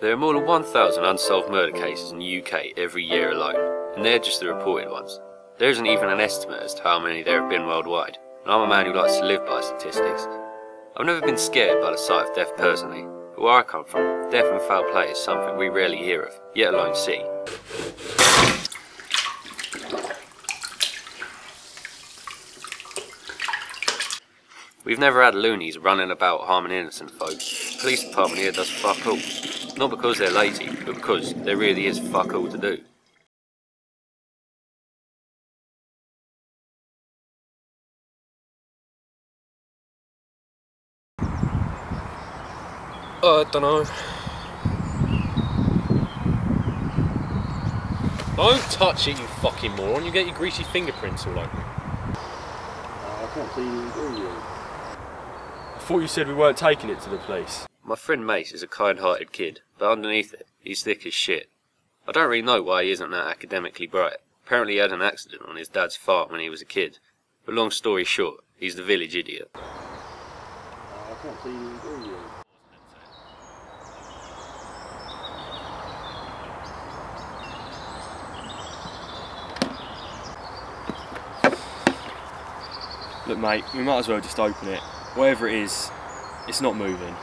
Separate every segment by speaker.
Speaker 1: There are more than 1,000 unsolved murder cases in the UK every year alone, and they're just the reported ones. There isn't even an estimate as to how many there have been worldwide, and I'm a man who likes to live by statistics. I've never been scared by the sight of death personally, but where I come from, death and foul play is something we rarely hear of, yet alone see. We've never had loonies running about harming innocent folk. The police department here does fuck all. Not because they're lazy, but because there really is fuck all to do.
Speaker 2: Oh, I don't know. Don't touch it, you fucking moron. You get your greasy fingerprints all over it.
Speaker 3: I can't see you, you?
Speaker 2: I thought you said we weren't taking it to the police.
Speaker 1: My friend Mace is a kind-hearted kid, but underneath it, he's thick as shit. I don't really know why he isn't that academically bright. Apparently he had an accident on his dad's farm when he was a kid. But long story short, he's the village idiot.
Speaker 3: I can't see you, do you?
Speaker 2: Look, mate, we might as well just open it. Whatever it is, it's not moving.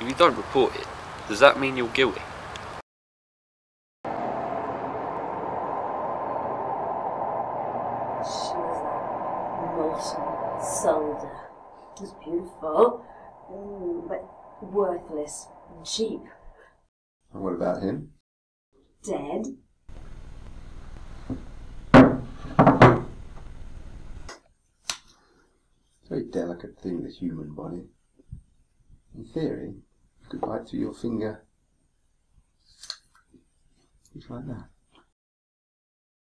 Speaker 1: If you don't report it, does that mean you're guilty?
Speaker 4: She was like molten solder. It was beautiful, mm, but worthless and cheap.
Speaker 5: And what about him?
Speaker 4: Dead.
Speaker 5: It's a very delicate thing, the human body. In theory, you could bite through your finger just like that.